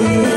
you.